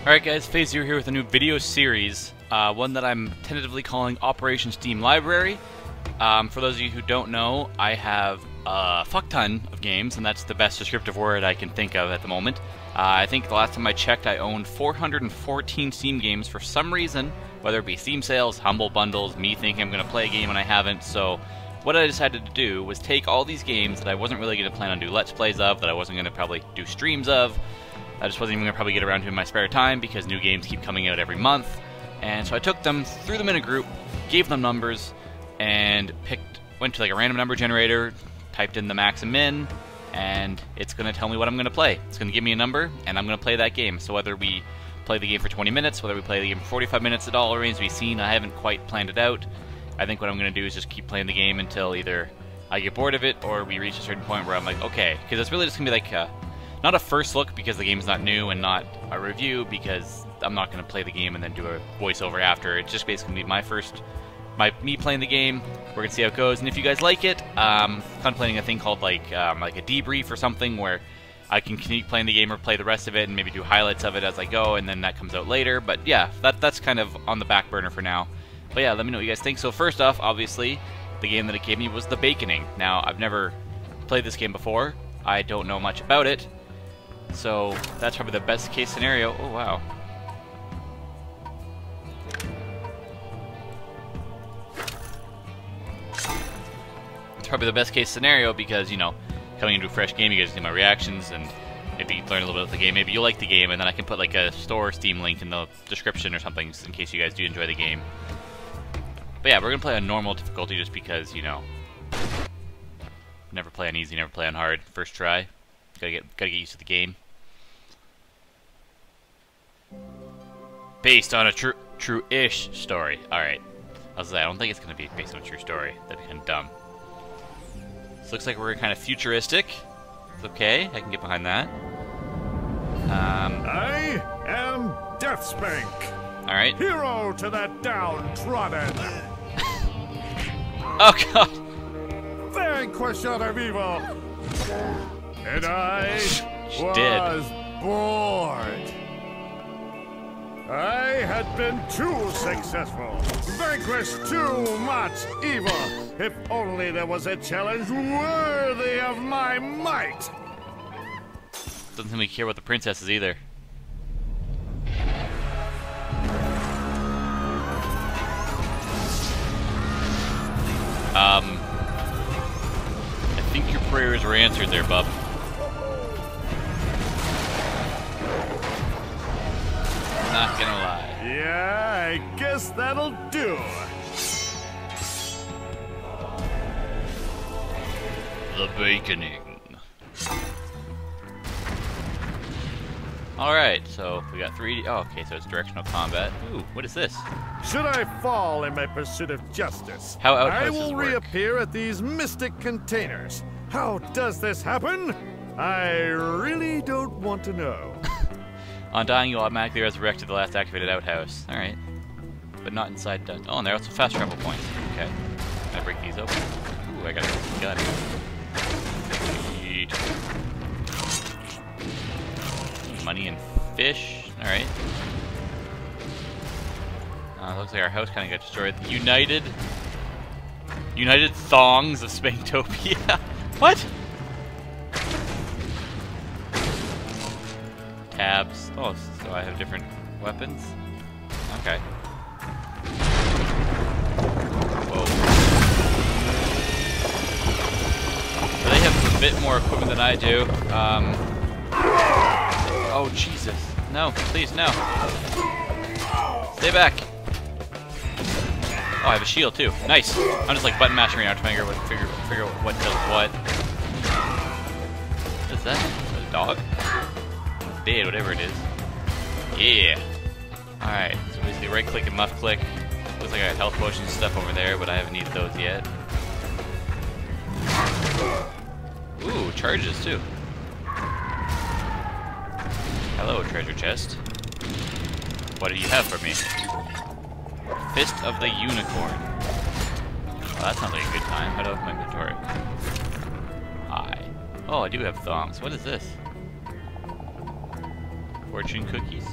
Alright guys, Phase Zero here with a new video series, uh, one that I'm tentatively calling Operation Steam Library. Um, for those of you who don't know, I have a fuck ton of games, and that's the best descriptive word I can think of at the moment. Uh, I think the last time I checked, I owned 414 Steam games for some reason, whether it be Steam sales, Humble Bundles, me thinking I'm going to play a game and I haven't, so what I decided to do was take all these games that I wasn't really going to plan on do Let's Plays of, that I wasn't going to probably do streams of, I just wasn't even going to probably get around to in my spare time because new games keep coming out every month. And so I took them, threw them in a group, gave them numbers, and picked, went to like a random number generator, typed in the max and min, and it's going to tell me what I'm going to play. It's going to give me a number, and I'm going to play that game. So whether we play the game for 20 minutes, whether we play the game for 45 minutes, it all remains to be seen. I haven't quite planned it out. I think what I'm going to do is just keep playing the game until either I get bored of it or we reach a certain point where I'm like, okay, because it's really just going to be like a, not a first look because the game's not new and not a review because I'm not going to play the game and then do a voiceover after. It's just basically be my first, my me playing the game. We're gonna see how it goes, and if you guys like it, um, contemplating a thing called like um, like a debrief or something where I can keep playing the game or play the rest of it and maybe do highlights of it as I go, and then that comes out later. But yeah, that that's kind of on the back burner for now. But yeah, let me know what you guys think. So first off, obviously, the game that it gave me was the Baconing. Now I've never played this game before. I don't know much about it. So that's probably the best case scenario. Oh, wow. It's probably the best case scenario because, you know, coming into a fresh game, you guys see my reactions and maybe learn a little bit about the game. Maybe you like the game, and then I can put like a store Steam link in the description or something in case you guys do enjoy the game. But yeah, we're gonna play on normal difficulty just because, you know, never play on easy, never play on hard. First try. Gotta get gotta get used to the game. Based on a true true-ish story. All right. I was like, I don't think it's gonna be based on a true story. That'd be kind of dumb. This looks like we're kind of futuristic. It's okay. I can get behind that. Um. I am Deathspank. All right. Hero to the downtrodden. Oh god. Vanquisher of evil. And I She was did. bored. I had been too successful, vanquished too much evil. If only there was a challenge worthy of my might. Doesn't seem to care about the princesses either. Um, I think your prayers were answered there, bub. Not gonna lie. Yeah, I guess that'll do. The baconing. Alright, so we got three. Oh, okay, so it's directional combat. Ooh, what is this? Should I fall in my pursuit of justice, How I will work. reappear at these mystic containers. How does this happen? I really don't want to know. On dying, you'll automatically resurrect to the last activated outhouse. Alright. But not inside dun- Oh, and there are fast travel points. Okay. Can I break these open? Ooh, I got a gun. Money and fish. Alright. Uh, looks like our house kind of got destroyed. United... United Thongs of Spanktopia. what? Tabs. Oh, so I have different weapons? Okay. Whoa. They have a bit more equipment than I do. Um, oh, Jesus. No, please, no. Stay back. Oh, I have a shield too. Nice. I'm just like button mashing right now trying to figure, figure, figure what does what. What? Is that a dog? Dead, whatever it is. Yeah. Alright, so basically right click and left click. Looks like I got health potions and stuff over there, but I haven't needed those yet. Ooh, charges too. Hello, treasure chest. What do you have for me? Fist of the Unicorn. Well, that sounds like a good time. How do I open my inventory? Hi. Oh, I do have thongs. What is this? Fortune cookies.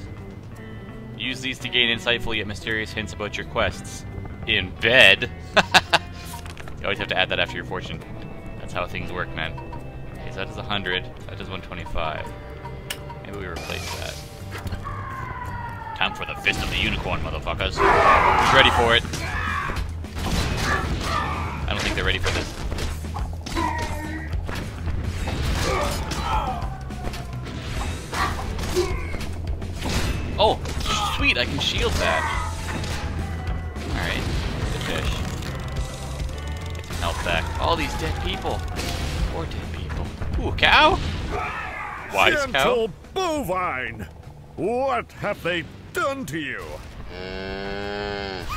Use these to gain insightful yet mysterious hints about your quests. In bed? you always have to add that after your fortune. That's how things work, man. Okay, so that does 100. That does 125. Maybe we replace that. Time for the Fist of the Unicorn, motherfuckers. Who's ready for it? I don't think they're ready for this. I can shield that. Alright, good fish. Health back. All these dead people. Poor dead people. Ooh, cow? Wise cow? Gentle bovine! What have they done to you?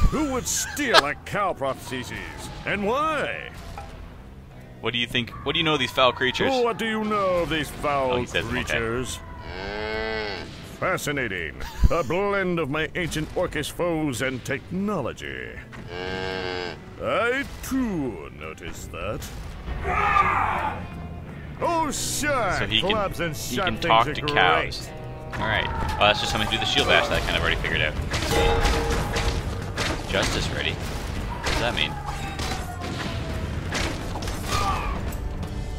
Who would steal a cow prosthesis? And why? What do you think? What do you know of these foul creatures? What do you know of these foul Oh, creatures? Fascinating. A blend of my ancient orcish foes and technology. I too noticed that. Oh, sure. So he can, Clubs he can talk to great. cows. Alright. Well, that's just something to do the shield bash that I kind of already figured out. Justice ready. What does that mean?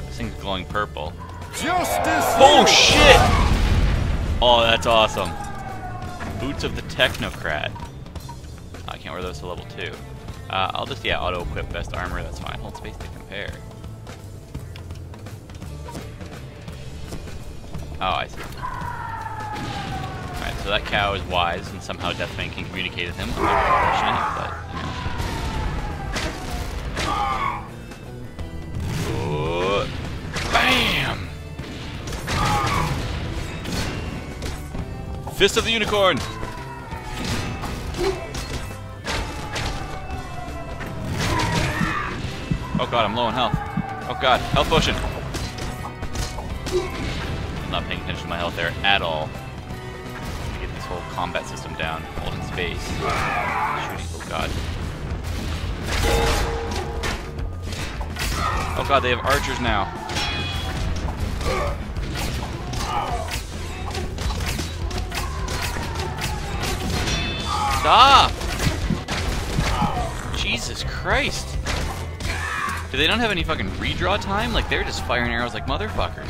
This thing's glowing purple. Justice! Oh shit! Oh, that's awesome. Boots of the Technocrat. I can't wear those to level 2. Uh, I'll just, yeah, auto-equip best armor, that's fine. Hold space to compare. Oh, I see. Alright, so that cow is wise, and somehow Deathspank can communicate with him. But, Fist of the Unicorn! Oh god, I'm low on health. Oh god, health potion! I'm not paying attention to my health there at all. Me get this whole combat system down. Holding space. Shooting, oh god. Oh god, they have archers now. Stop! Jesus Christ. Do they not have any fucking redraw time? Like, they're just firing arrows like motherfuckers.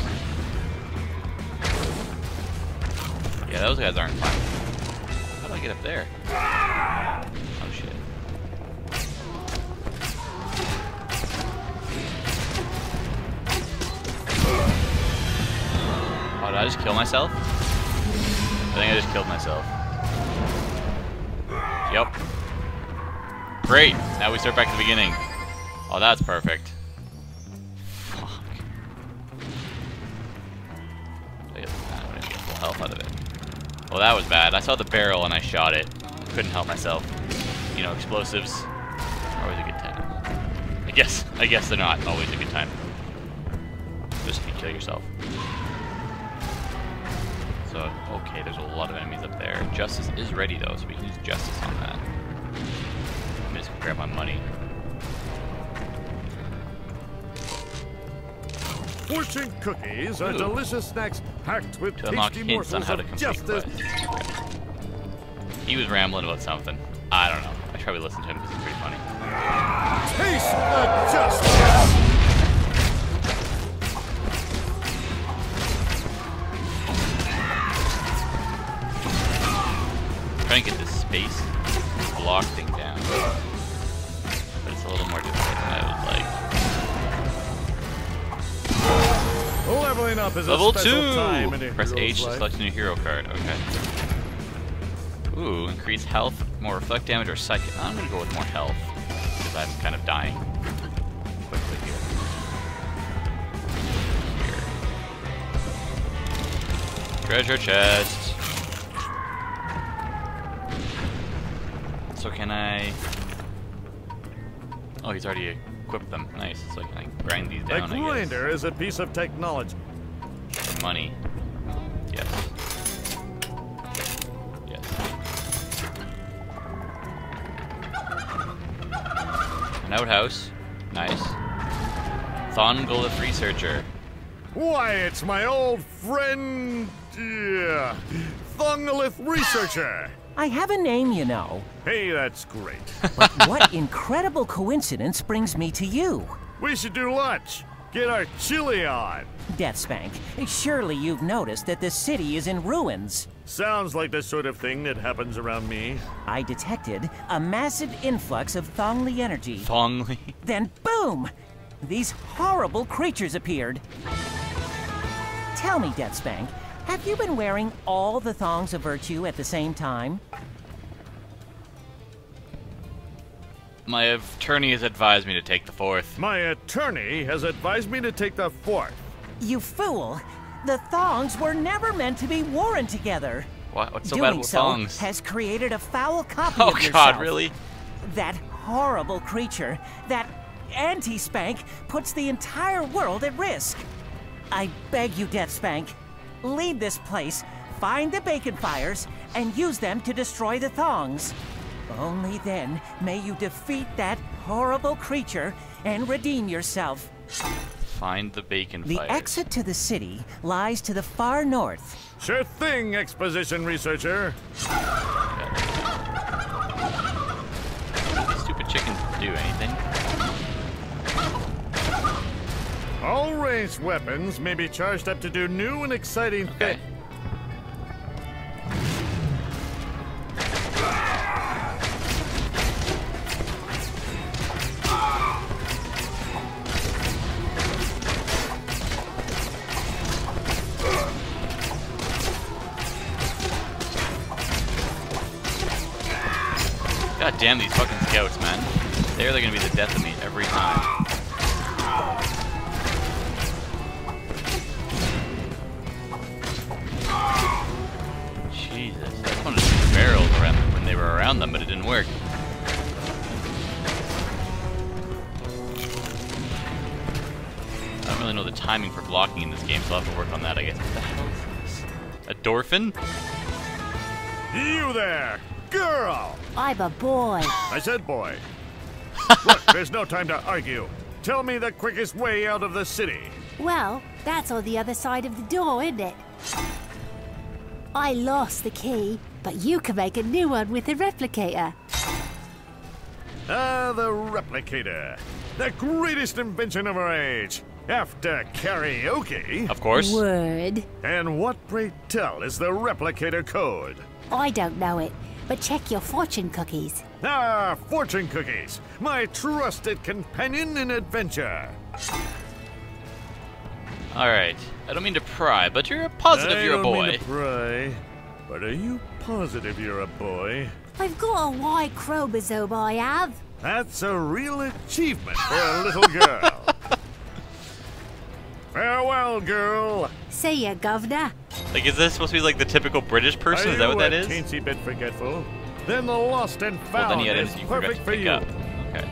Yeah, those guys aren't fine. How do I get up there? Oh, shit. Oh, did I just kill myself? I think I just killed myself. Yep. Great. Now we start back at the beginning. Oh, that's perfect. Fuck. I guess I don't even get full health out of it. Well, that was bad. I saw the barrel and I shot it. Couldn't help myself. You know, explosives always a good time. I guess. I guess they're not always a good time. Just if you kill yourself. So, okay, there's a lot of enemies up there. Justice is ready, though, so we can use Justice on that. Let me just gonna grab my money. Fortune cookies are delicious snacks packed with To unlock tasty hints on morsels how to of justice. He was rambling about something. I don't know. I should probably listen to him because he's pretty funny. Taste the justice! Block thing down. But it's a little more difficult than I would like. Leveling up is Level a special time 2! Press H to select a new hero card. Okay. Ooh, increase health, more reflect damage, or psychic. I'm gonna go with more health. Because I'm kind of dying. Quickly here. Here. Treasure chest. So can I... Oh, he's already equipped them. Nice. So can I grind these A down, guess? grinder is a piece of technology. Money. Yes. Yes. An outhouse. Nice. Thongolith Researcher. Why, it's my old friend. Yeah. Thongalith researcher. I have a name, you know. Hey, that's great. But what incredible coincidence brings me to you? We should do lunch. Get our chili on. Deathspank, surely you've noticed that the city is in ruins. Sounds like the sort of thing that happens around me. I detected a massive influx of Thongli energy. Thongli. Then boom! These horrible creatures appeared. Tell me, Deathspank, have you been wearing all the thongs of virtue at the same time? My attorney has advised me to take the fourth. My attorney has advised me to take the fourth. You fool! The thongs were never meant to be worn together. What? What's so Doing bad with so thongs? has created a foul copy Oh of yourself. Oh God, really? That horrible creature, that anti-spank, puts the entire world at risk. I beg you, Death Spank, leave this place, find the bacon fires, and use them to destroy the thongs. Only then may you defeat that horrible creature and redeem yourself. Find the bacon The fires. exit to the city lies to the far north. Sure thing, exposition researcher. All ranged weapons may be charged up to do new and exciting Okay. things. God damn these fucking scouts, man. They're really gonna be the death of me A Dorfin? You there, girl! I'm a boy. I said boy. Look, there's no time to argue. Tell me the quickest way out of the city. Well, that's on the other side of the door, isn't it? I lost the key, but you can make a new one with the replicator. Ah, the replicator. The greatest invention of our age. After karaoke. Of course. Word. And what, pray tell, is the replicator code? I don't know it, but check your fortune cookies. Ah, fortune cookies. My trusted companion in adventure. Alright. I don't mean to pry, but you're positive I you're a boy. I don't mean boy. to pry, but are you positive you're a boy? I've got a Y chromosome, I have. That's a real achievement for a little girl. Farewell, girl. See ya, governor. Like, is this supposed to be like the typical British person? Are is that what you that a teensy bit forgetful? Then the lost and well, found then you is you perfect to for pick you. up. Okay.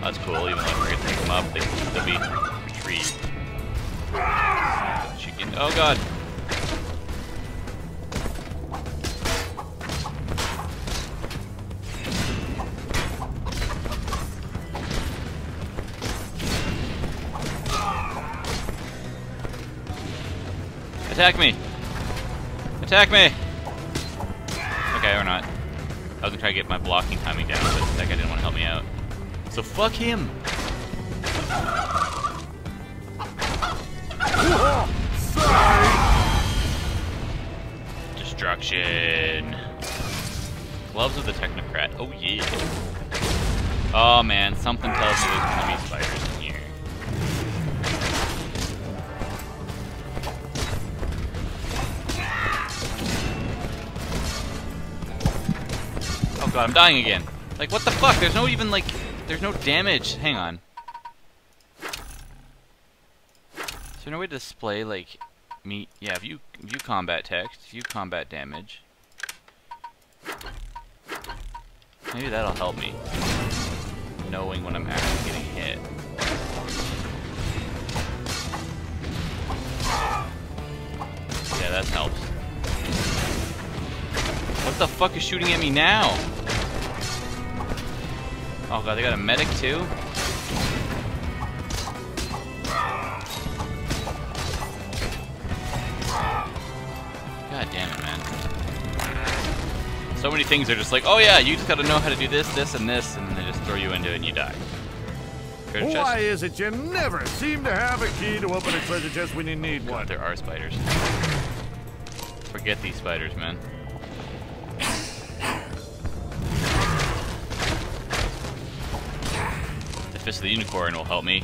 That's cool. Even though I forget to pick them up, they can still be retrieved. Chicken. Oh god. Attack me! Attack me! Okay, or not. I was gonna try to get my blocking timing down, but that guy didn't want to help me out. So fuck him! Destruction! Gloves of the Technocrat. Oh yeah. Oh man, something tells me there's gonna be spiders god, I'm dying again. Like, what the fuck? There's no even, like, there's no damage. Hang on. Is there no way to display, like, me? Yeah, view, view combat text, view combat damage. Maybe that'll help me. Knowing when I'm actually getting hit. Yeah, that helps. What the fuck is shooting at me now? Oh god, they got a medic too? God damn it, man. So many things are just like, oh yeah, you just gotta know how to do this, this, and this, and then they just throw you into it and you die. Why is it you never seem to have a key to open a treasure chest when you need one? There are spiders. Forget these spiders, man. Fist of the Unicorn will help me.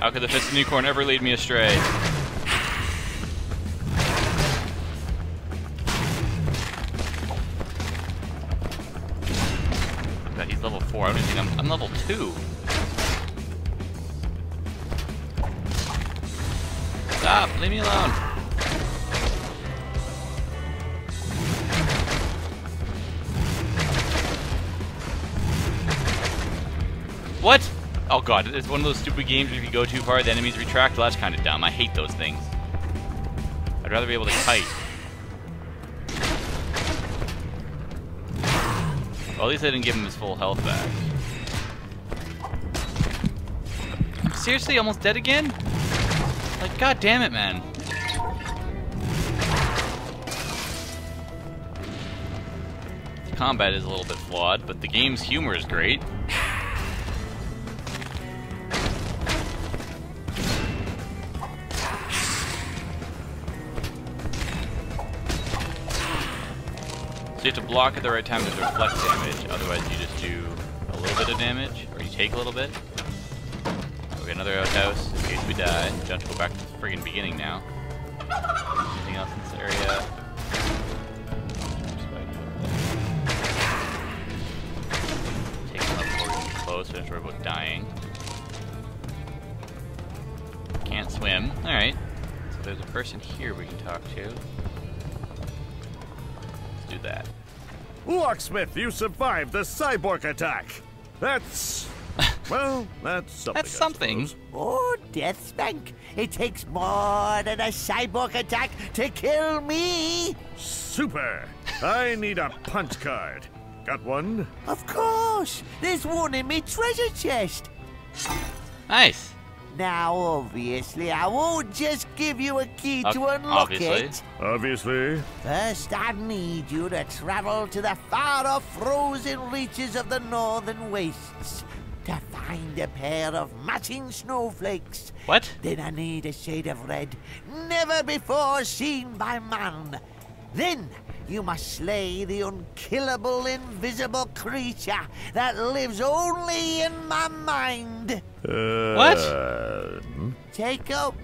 How could the Fist of the Unicorn ever lead me astray? God, he's level 4. I don't even think I'm, I'm level 2. Stop! Leave me alone! What? Oh god, it's one of those stupid games where if you go too far, the enemies retract. Well, that's kind of dumb. I hate those things. I'd rather be able to kite. Well, at least I didn't give him his full health back. Seriously, almost dead again? Like, god damn it, man. The combat is a little bit flawed, but the game's humor is great. You have to block at the right time to deflect damage, otherwise you just do a little bit of damage, or you take a little bit. Got another outhouse in case we die. Don't go back to the friggin' beginning now. Anything else in this area? Take them up before we close, don't worry about dying. Can't swim. Alright. So there's a person here we can talk to. Let's do that. Locksmith, you survived the cyborg attack. That's. Well, that's something. That's something. suppose. Oh, Deathspank, it takes more than a cyborg attack to kill me. Super! I need a punch card. Got one? Of course, there's one in my treasure chest. Nice! Now, obviously, I won't just give you a key to Ok- unlock obviously. it. Obviously. First, I need you to travel to the far-off frozen reaches of the northern wastes to find a pair of matching snowflakes. What? Then I need a shade of red, never before seen by man. Then you must slay the unkillable invisible creature that lives only in my mind. Uh, What? Take up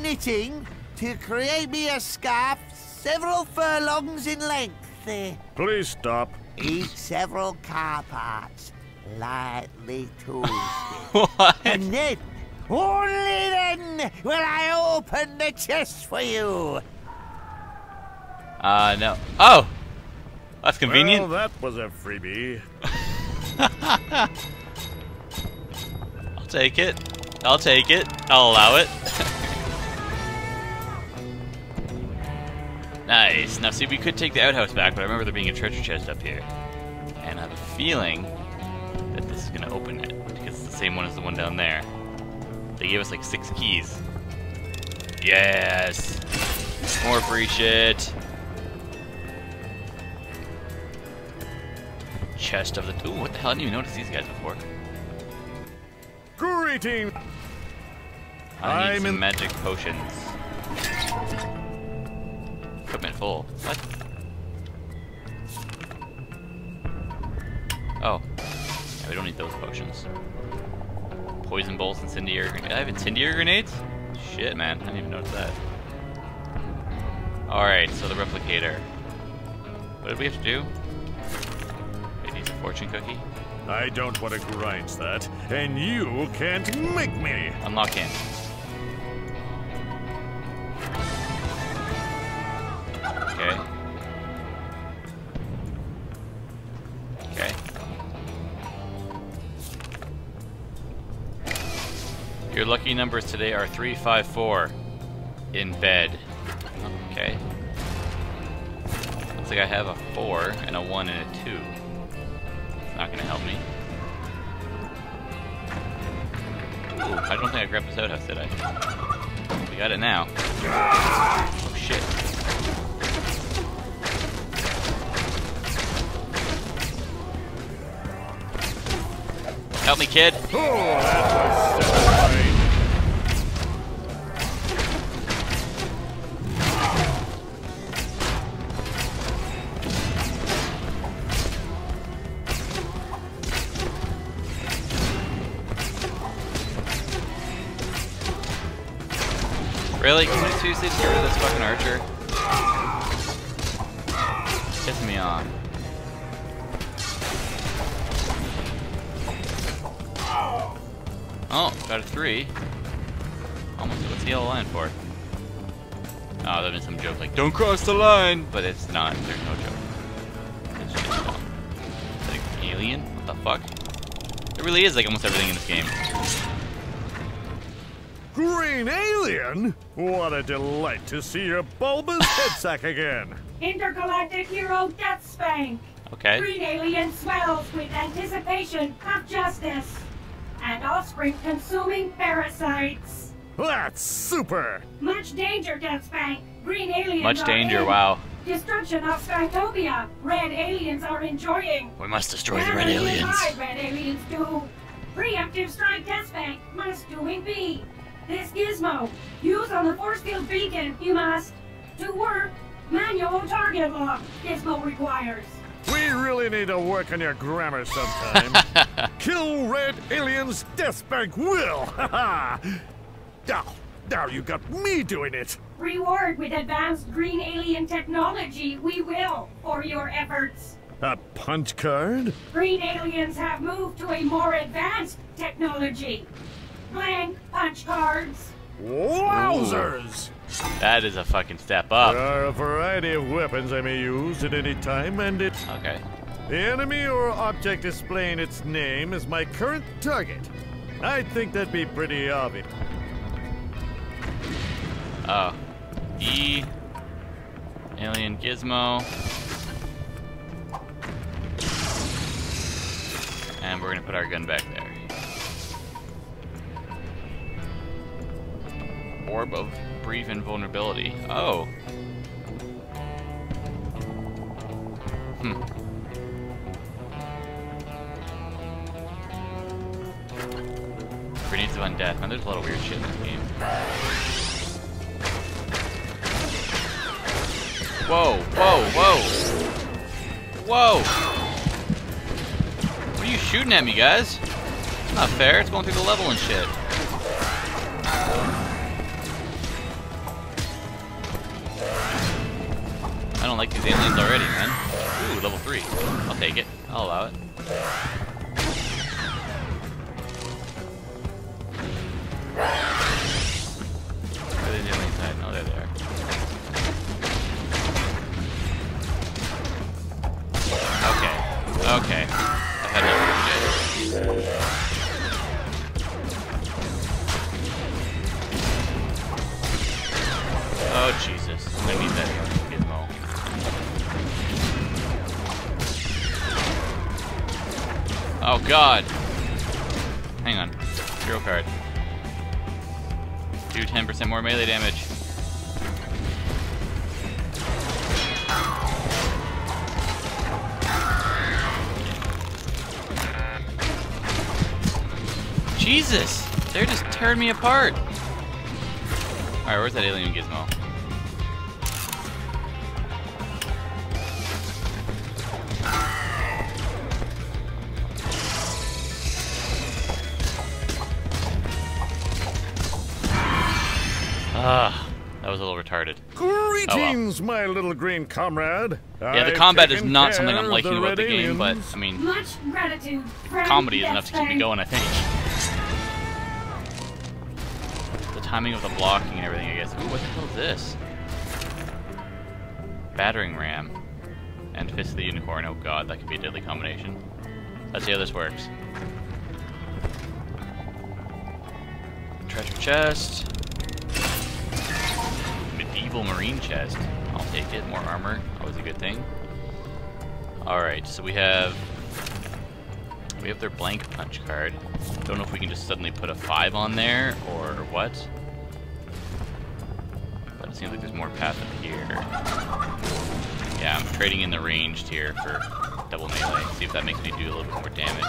knitting to create me a scarf several furlongs in length. Please stop. Eat several car parts, lightly toasted. What? and then, only then, will I open the chest for you. Uh, no. Oh! That's convenient. Well, that was a freebie. I'll take it. I'll take it. I'll allow it. nice. Now, see, we could take the outhouse back, but I remember there being a treasure chest up here. And I have a feeling that this is going to open it, because it's the same one as the one down there. They gave us like six keys. Yes! More free shit. Chest of the... Ooh, what the hell? I didn't even notice these guys before. Greeting. I need I'm some in- magic potions. Equipment full. What? Oh. Yeah, we don't need those potions. Poison bolts, incendiary grenades. I have incendiary grenades? Shit, man. I didn't even notice that. Alright, so the replicator. What did we have to do? Wait, needs a fortune cookie? I don't want to grind that, and you can't make me. Unlock him. Okay. Okay. Your lucky numbers today are 354 in bed. Okay. Looks like I have a 4 and a 1 and a 2 not gonna help me. Ooh, I don't think I grabbed the Toad did I? We got it now. Oh shit. Help me, kid! Oh, Really? Can we seriously just get rid of this fucking archer? Pissing me off. Oh, got a three. Almost. What's the yellow line for? Ah, oh, there's been some joke like, don't cross the line! But it's not. There's no joke. It's just dumb. An alien? What the fuck? It really is like almost everything in this game. Green alien? What a delight to see your bulbous head sack again. Intergalactic hero Death Spank. Okay. Green alien swells with anticipation of justice. And offspring consuming parasites. That's super. Much danger, Death Spank. Green aliens Much are danger, in. wow. Destruction of Skytopia. Red aliens are enjoying. We must destroy the red Damage aliens. my red aliens do. Preemptive strike Death Spank must doing be. This gizmo. Use on the force field beacon. You must. To work. Manual target lock. Gizmo requires. We really need to work on your grammar sometime. Kill red aliens, Death Spank will! Ha ha! Now, now you got me doing it! Reward with advanced green alien technology. We will for your efforts. A punch card? Green aliens have moved to a more advanced technology. Blank punch cards. Wowzers! That is a fucking step up. There are a variety of weapons I may use at any time, and it. Okay. The enemy or object displaying its name is my current target. I think that'd be pretty obvious. Oh. E. Alien Gizmo. And we're gonna put our gun back there. Orb of brief invulnerability. Oh. Hmm. Grenades of Undeath. Man, there's a lot of weird shit in this game. Whoa, whoa, whoa! Whoa! What are you shooting at me, guys? It's not fair, it's going through the level and shit. I don't like these aliens already, man. Ooh, level 3. I'll take it. I'll allow it. Where oh, are these aliens at? No, they're there. Okay. Okay. Oh, God. Hang on. Hero card. Do 10% more melee damage. Jesus! They're just tearing me apart! Alright, where's that alien gizmo? Greetings, my little green comrade. Yeah, the combat is not something I'm liking the about red the game, but. I mean, Much gratitude. comedy is enough to keep me going, I think. The timing of the blocking and everything, I guess. Ooh, what the hell is this? Battering ram and Fist of the Unicorn. Oh god, that could be a deadly combination. Let's see how this works. Treasure chest. Medieval marine chest take it. More armor, always a good thing. Alright, so we have we have their blank punch card. Don't know if we can just suddenly put a 5 on there, or what. But it seems like there's more path up here. Yeah, I'm trading in the ranged here for double melee. See if that makes me do a little bit more damage.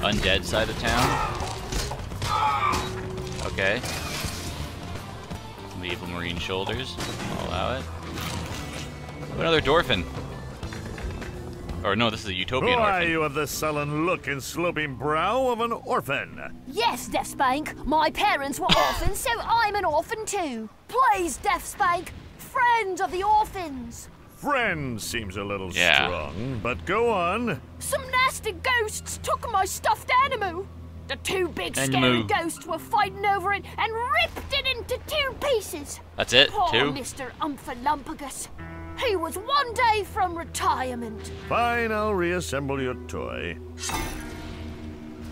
undead side of town. Okay. Medieval marine shoulders. I'll allow it. Another Dorfin. Or no, this is a Who utopian are you of the sullen look and sloping brow of an orphan? Yes, Deathspank. My parents were orphans, so I'm an orphan too. Please, Deathspank, friend of the orphans. Friend seems a little Yeah. strong, but go on. Some nasty ghosts took my stuffed animal. The two big scary Animal. ghosts were fighting over it and ripped it into two pieces. That's it? Poor Two? Mr. Umphalumpagus. He was one day from retirement. Fine, I'll reassemble your toy.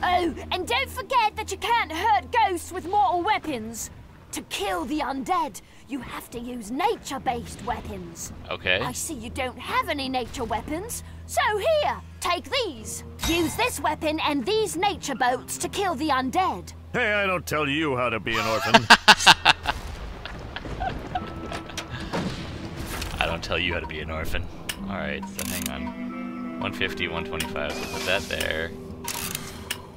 Oh, and don't forget that you can't hurt ghosts with mortal weapons. To kill the undead, you have to use nature-based weapons. Okay. I see you don't have any nature weapons, so here, take these. Use this weapon and these nature bolts to kill the undead. Hey, I don't tell you how to be an orphan. I don't tell you how to be an orphan. Alright, so hang on. 150, 125, so put that there.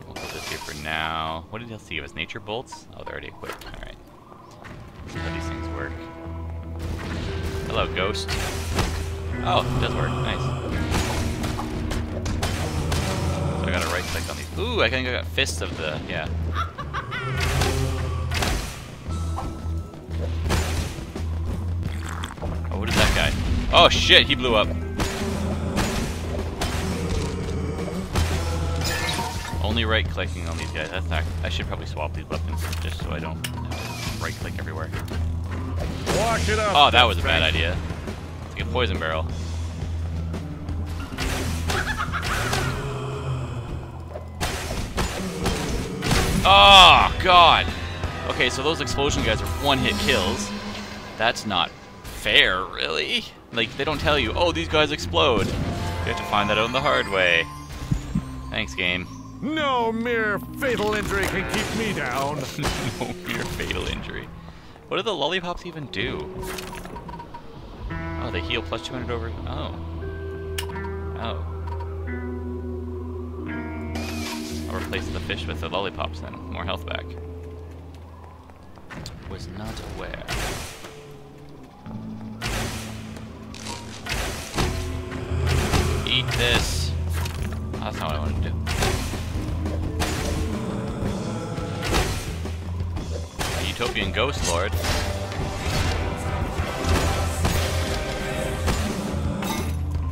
We'll put this here for now. What did he give us? Nature bolts? Oh, they're already equipped. Alright. Hello, ghost. Oh, it does work. Nice. So I gotta right click on these. Ooh, I think I got fists of the. Yeah. Oh, what is that guy? Oh shit, he blew up. Only right clicking on these guys. That's not. I should probably swap these weapons just so I don't right click everywhere. Walk it up. Oh, that was a bad idea. Like a poison barrel. Oh, God. Okay, so those explosion guys are one-hit kills. That's not fair, really. Like, they don't tell you, oh, these guys explode. You have to find that out the hard way. Thanks, game. No mere fatal injury can keep me down. no mere fatal injury. What do the lollipops even do? Oh, they heal plus 200 over. Oh. Oh. I'll replace the fish with the lollipops then. More health back. Was not aware. Eat this. That's not what I wanted to do. Utopian ghost lord.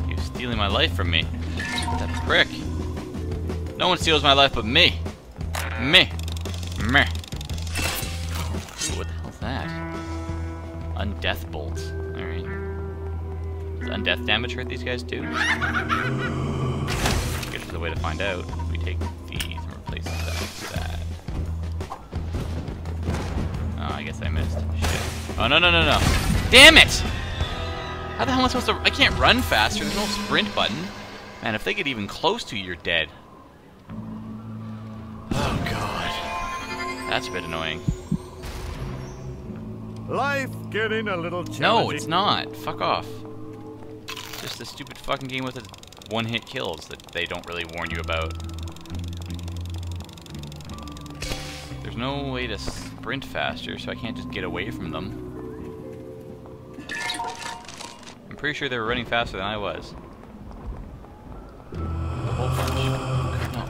You're stealing my life from me. That prick. No one steals my life but me. Me. Me. Ooh, what the hell's that? Undeath bolt. Alright. Does undeath damage hurt these guys too? Guess there's a way to find out. We take missed. Shit. Oh, no, no, no, no. Damn it! How the hell am I supposed to... I can't run faster. There's no sprint button. Man, if they get even close to you, you're dead. Oh, God. That's a bit annoying. Life getting a little challenging. No, it's not. Fuck off. It's just a stupid fucking game with one-hit kills that they don't really warn you about. There's no way to sprint faster, so I can't just get away from them. I'm pretty sure they were running faster than I was. A whole bunch. No.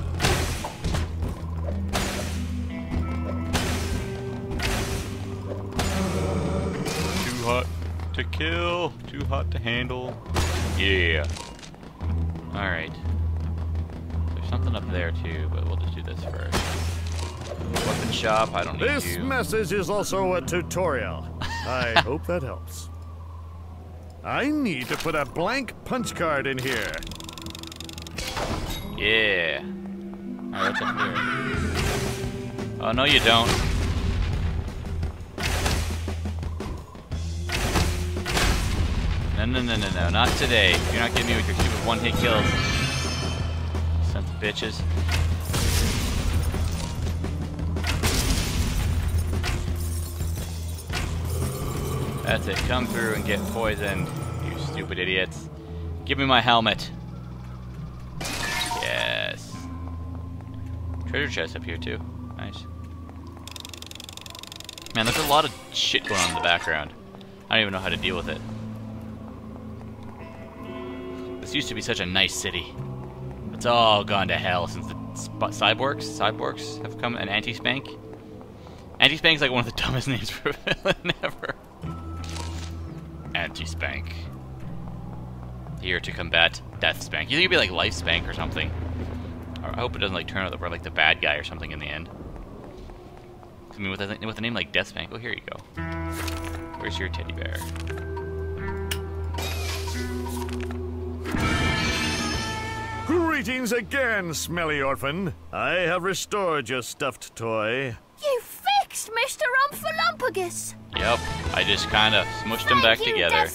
Too hot to kill, too hot to handle. Yeah. Alright. There's something up there too, but we'll just do this first. Weapon shop, I don't need This message is also a tutorial. I hope that helps. I need to put a blank punch card in here. Yeah. Alright, what's up here? Oh, no you don't. No, no, no, no, no, not today. You're not getting me with your stupid one-hit kills. Sons of bitches. Uh, That's it. Come through and get poisoned, you stupid idiots. Give me my helmet. Yes. Treasure chest up here too. Nice. Man, there's a lot of shit going on in the background. I don't even know how to deal with it. This used to be such a nice city. It's all gone to hell since the cyborgs cyborgs have come and anti-spank. Anti-spank's like one of the dumbest names for a villain ever. Anti-spank. Here to combat death spank. You think it'd be like life spank or something? Or I hope it doesn't like turn out that we're like the bad guy or something in the end. I mean, with a, with a name like Death Spank, oh here you go. Where's your teddy bear? Greetings again, smelly orphan. I have restored your stuffed toy. You fixed Mr. Umphalumpagus! Yep, I just kind of smushed them back you, together.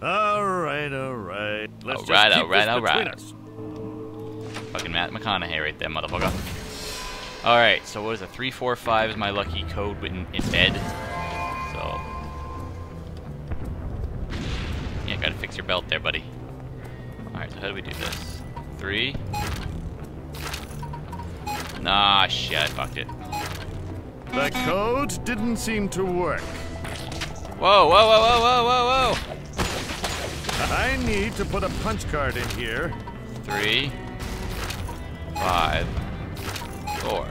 All right, all right. Let's all right, all right, all right. us. Fucking Matt McConaughey right there, motherfucker. Alright, so what is it? 345 is my lucky code in, in bed. So. Yeah, gotta fix your belt there, buddy. Alright, so how do we do this? Three. Nah, shit, I fucked it. The code didn't seem to work. Whoa, whoa, whoa, whoa, whoa, whoa, whoa! I need to put a punch card in here. Three. Five. Four.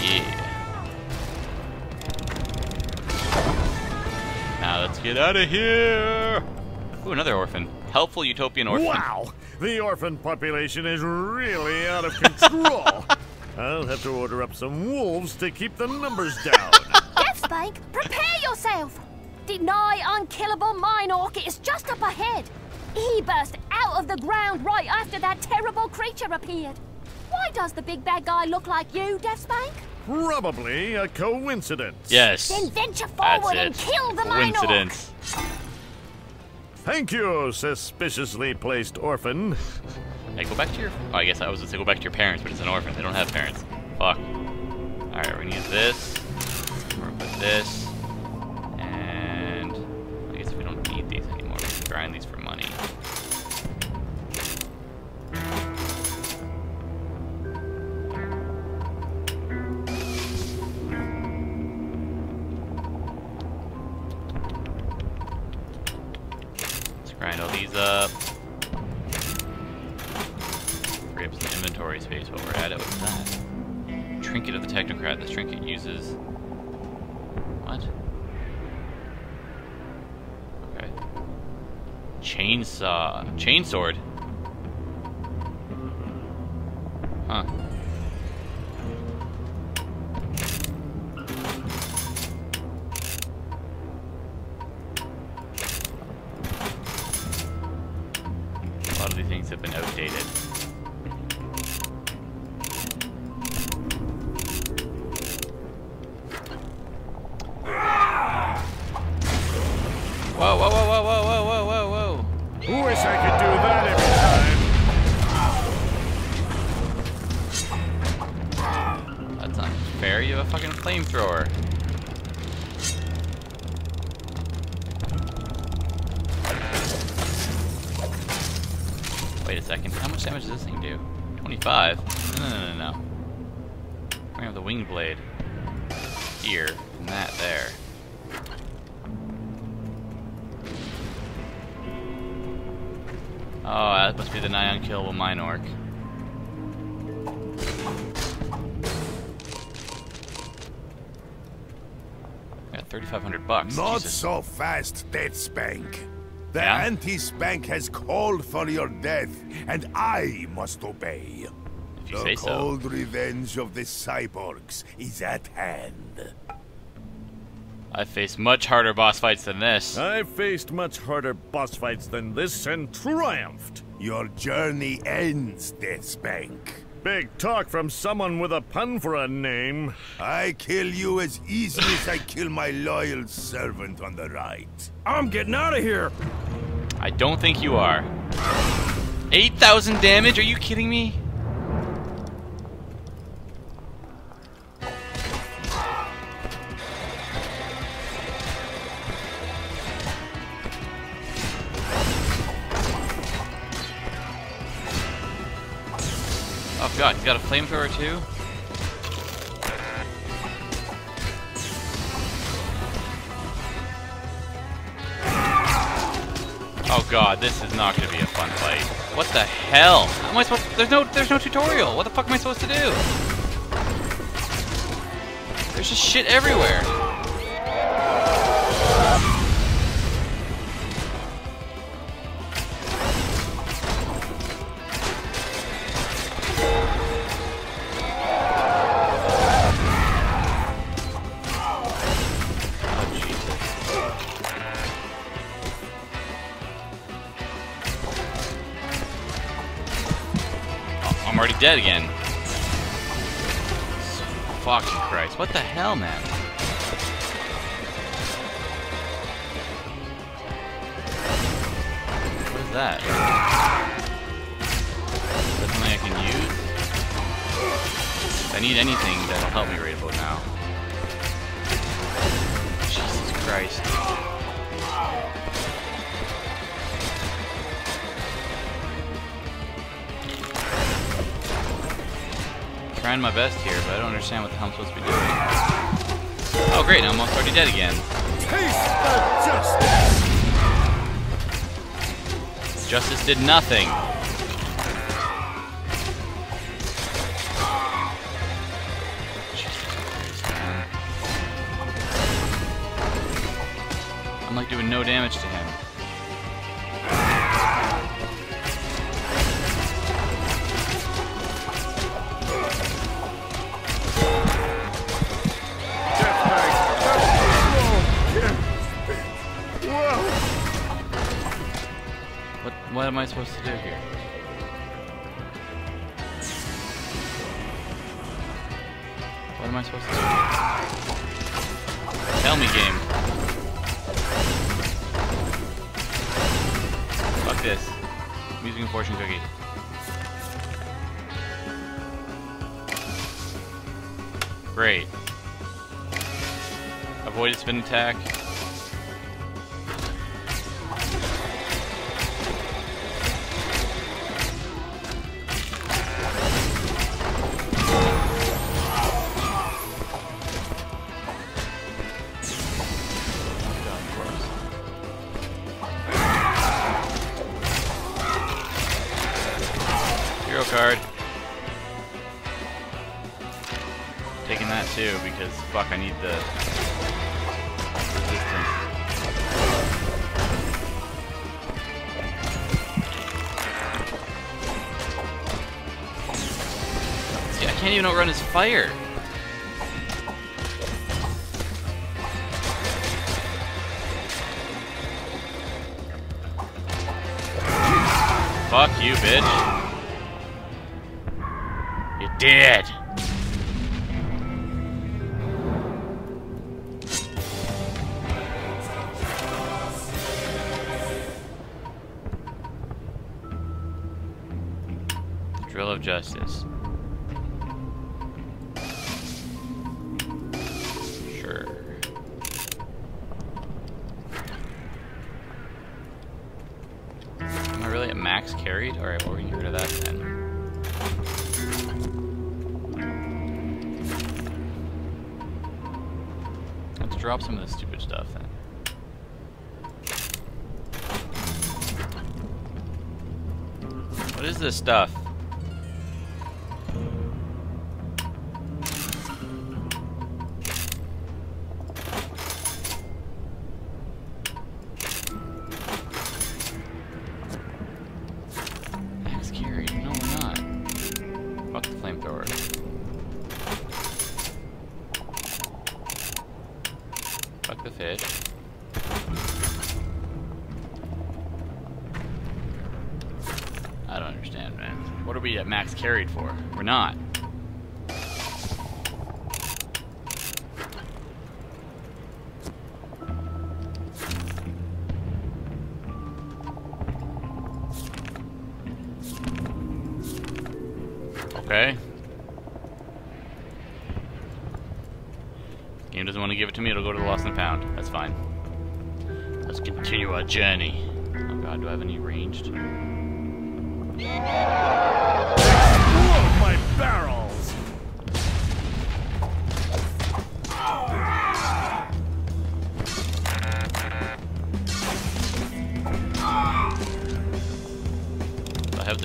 Yeah. Now let's get out of here! Ooh, another orphan. Helpful utopian orphan. Wow! The orphan population is really out of control. I'll have to order up some wolves to keep the numbers down. Death Spank, prepare yourself! Deny unkillable Minorc is just up ahead. He burst out of the ground right after that terrible creature appeared. Why does the big bad guy look like you, Death Spank? Probably a coincidence. Yes. Then venture That's forward it. and kill the Minorc. Coincidence. Thank you, suspiciously placed orphan. Hey, go back to your. Oh, I guess I was gonna say go back to your parents, but it's an orphan. They don't have parents. Fuck. Alright, we're gonna use this. We're gonna put this. Chainsword? A fucking flamethrower. Wait a second. How much damage does this thing do? 25? No, no, no, no. We have the wing blade here, and that there. Oh, that must be the nigh unkillable Minorc. Got 3,500 bucks. Not Jesus. so fast, Death Spank. The Yeah? anti-spank has called for your death, and I must obey. If you the say so. cold revenge of the cyborgs is at hand. I've faced much harder boss fights than this. I've faced much harder boss fights than this and triumphed. Your journey ends, Death Spank. Big talk from someone with a pun for a name. I kill you as easy as I kill my loyal servant on the right. I'm getting out of here. I don't think you are. 8,000 damage? Are you kidding me? God, he's got a flamethrower too? Oh god, this is not gonna be a fun fight. What the hell? How am I supposed to, there's no there's no tutorial. What the fuck am I supposed to do? There's just shit everywhere. Dead again. Fucking Christ. What the hell, man? What is that? Is that something I can use? I need anything that'll help me right best here, but I don't understand what the hell I'm supposed to be doing. Oh great, now I'm almost already dead again. Justice! Did nothing. I'm like doing no damage to him. What am I supposed to do here? What am I supposed to do? Tell me, game. Fuck this. I'm using a fortune cookie. Great. Avoided spin attack. Fire. Fuck you, bitch. You dead. Drill of Justice. Stuff? Carried for? We're not. Okay. Game doesn't want to give it to me, it'll go to the lost and pound. That's fine. Let's continue our journey. Oh god, do I have any ranged?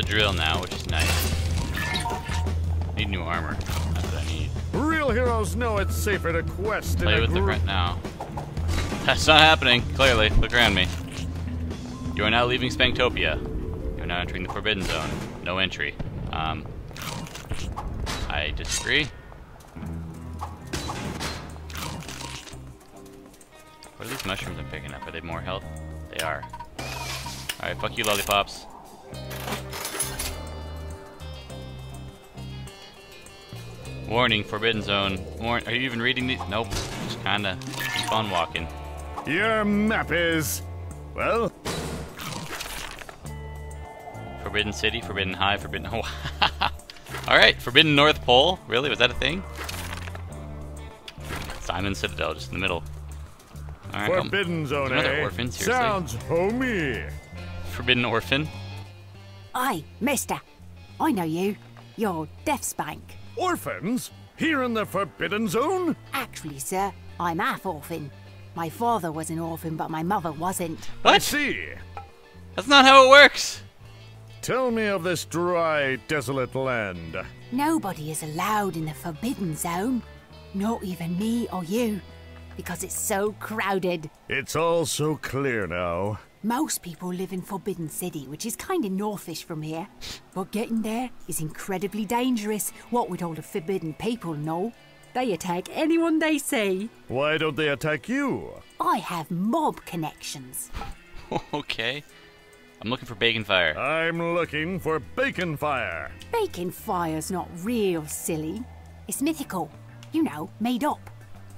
Drill now, which is nice. Need new armor. That's what I need. Real heroes know it's safer to quest Play in with the front now. That's not happening, clearly. Look around me. You are now leaving Spanktopia. You are now entering the Forbidden Zone. No entry. Um, I disagree. What are these mushrooms I'm picking up? Are they more health? They are. Alright, fuck you, lollipops. Warning, Forbidden Zone. Warn are you even reading these? Nope. Just kinda keep on walking. Your map is. Well, Forbidden City, Forbidden High, Forbidden. Oh, Alright, Forbidden North Pole. Really? Was that a thing? Simon Citadel, just in the middle. Alright, um, Forbidden Zone, another eh? orphan, seriously? Sounds homey. Forbidden Orphan. Aye, mister. I know you. You're Deathspank. Orphans? Here in the Forbidden Zone? Actually, sir, I'm half orphan. My father was an orphan, but my mother wasn't. I What? see. That's not how it works! Tell me of this dry, desolate land. Nobody is allowed in the Forbidden Zone. Not even me or you. Because it's so crowded. It's all so clear now. Most people live in Forbidden City, which is kind of northish from here. But getting there is incredibly dangerous, what with all the forbidden people know. They attack anyone they see. Why don't they attack you? I have mob connections. okay. I'm looking for Bacon Fire. I'm looking for Bacon Fire. Bacon fire's not real silly. It's mythical. You know, made up.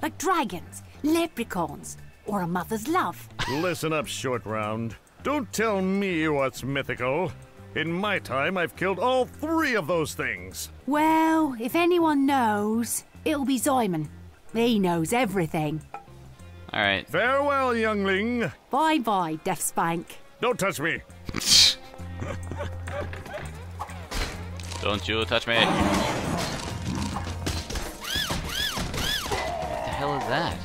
Like dragons, leprechauns, or a mother's love. Listen up, Short Round. Don't tell me what's mythical. In my time, I've killed all three of those things. Well, if anyone knows, it'll be Zyman. He knows everything. Alright. Farewell, youngling. Bye bye, Deathspank. Don't touch me. Don't you touch me. What the hell is that?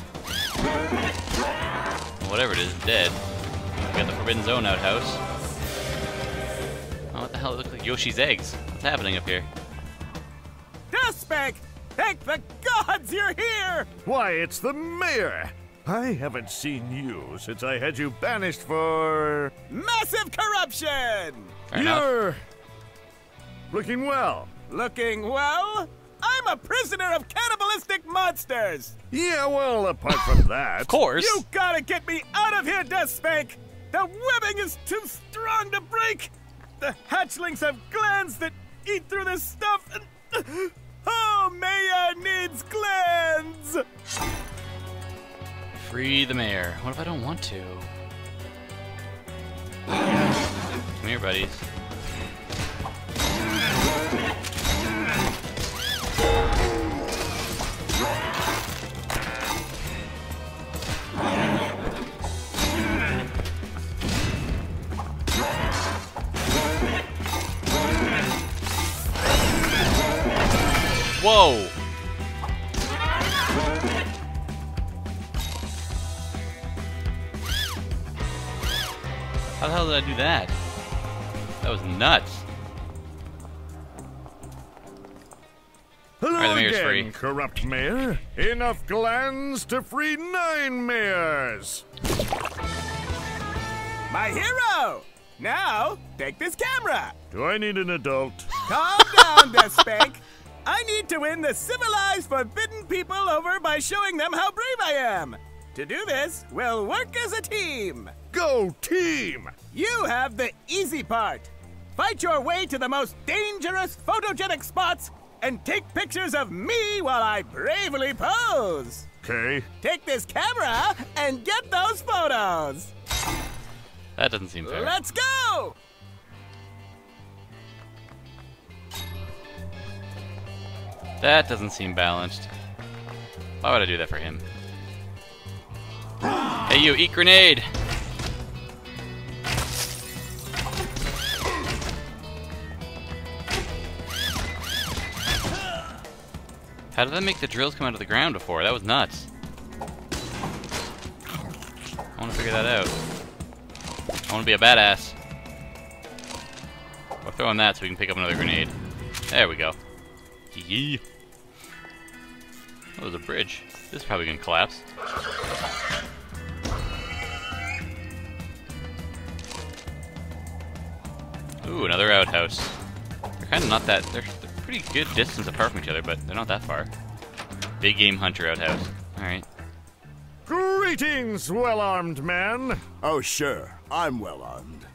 Well, whatever it is, dead. We got the Forbidden Zone outhouse. Oh, what the hell? It looks like Yoshi's eggs. What's happening up here? Deathspank! Thank the gods you're here! Why, it's the mayor. I haven't seen you since I had you banished for. Massive corruption! Fair. You're. looking well. Looking well? I'm a prisoner of cannibalistic monsters! Yeah, well, apart from that. Of course. You gotta get me out of here, Deathspank! The webbing is too strong to break! The hatchlings have glands that eat through this stuff and. Oh, Maya needs glands! Free the mayor. What if I don't want to? Come here, buddies. Whoa! How the hell did I do that? That was nuts. Hello Alright, the mayor's again, free. corrupt mayor. Enough glands to free nine mayors. My hero! Now, take this camera! Do I need an adult? Calm down, Deathspank. I need to win the civilized forbidden people over by showing them how brave I am. To do this, we'll work as a team. Go team! You have the easy part. Fight your way to the most dangerous photogenic spots and take pictures of me while I bravely pose. Okay. Take this camera and get those photos. That doesn't seem fair. Let's go! That doesn't seem balanced. Why would I do that for him? Hey, you, eat grenade! How did that make the drills come out of the ground before? That was nuts. I want to figure that out. I want to be a badass. We're throwing that so we can pick up another grenade. There we go. Yee. Oh, there's a bridge. This is probably gonna collapse. Ooh, another outhouse. They're kind of not that. They're, they're pretty good distance apart from each other, but they're not that far. Big game hunter outhouse. All right. Greetings, well-armed man. Oh, sure, I'm well armed.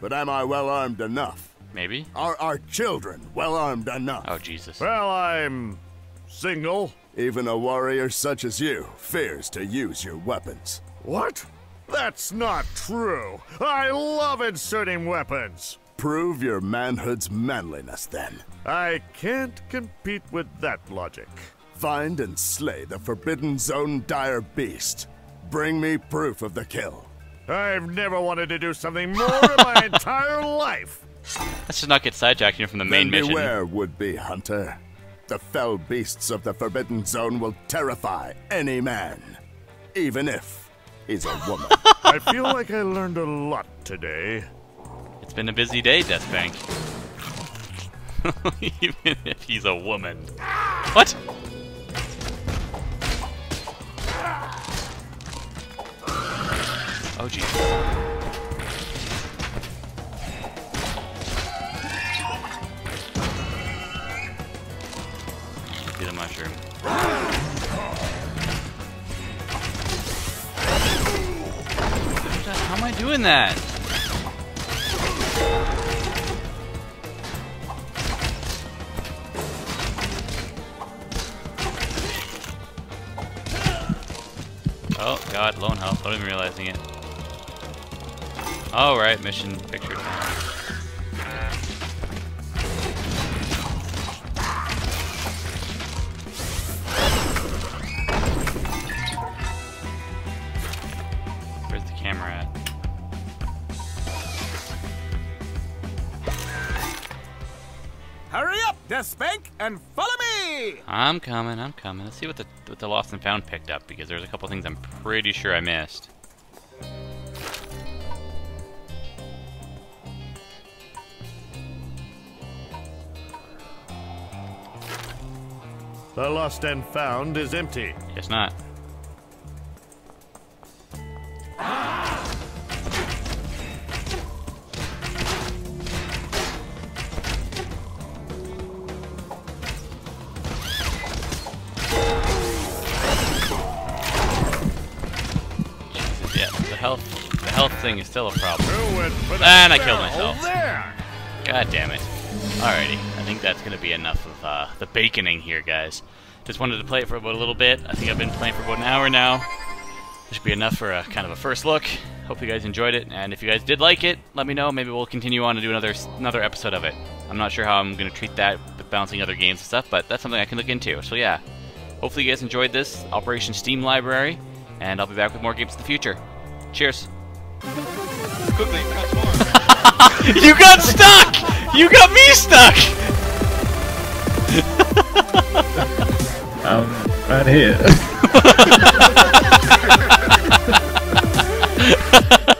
But am I well armed enough? Maybe. Are our children well armed enough? Oh Jesus. Well, I'm single. Even a warrior such as you fears to use your weapons. What? That's not true. I love inserting weapons. Prove your manhood's manliness then. I can't compete with that logic. Find and slay the Forbidden Zone dire beast. Bring me proof of the kill. I've never wanted to do something more in my entire life. Let's just not get sidetracked here from the main then mission. beware, would-be hunter. The fell beasts of the Forbidden Zone will terrify any man, even if he's a woman. I feel like I learned a lot today. It's been a busy day, Deathspank. Even if he's a woman. What? Oh jeez. Mushroom. How am I doing that? Oh god, lone health, not even realizing it. Alright, mission picture time. Hurry up, Deathspank, and follow me! I'm coming, I'm coming. Let's see what the what the lost and found picked up because there's a couple things I'm pretty sure I missed. The lost and found is empty. Guess not. Thing is still a problem. Who went for the And I killed myself. There. God damn it. Alrighty, I think that's gonna be enough of uh, the baconing here, guys. Just wanted to play it for about a little bit. I think I've been playing for about an hour now. This should be enough for a kind of a first look. Hope you guys enjoyed it, and if you guys did like it, let me know. Maybe we'll continue on to do another another episode of it. I'm not sure how I'm gonna treat that with bouncing other games and stuff, but that's something I can look into. So yeah, hopefully you guys enjoyed this Operation Steam Library, and I'll be back with more games in the future. Cheers. Quickly, transform. you got stuck! You got me stuck! I'm um, right here.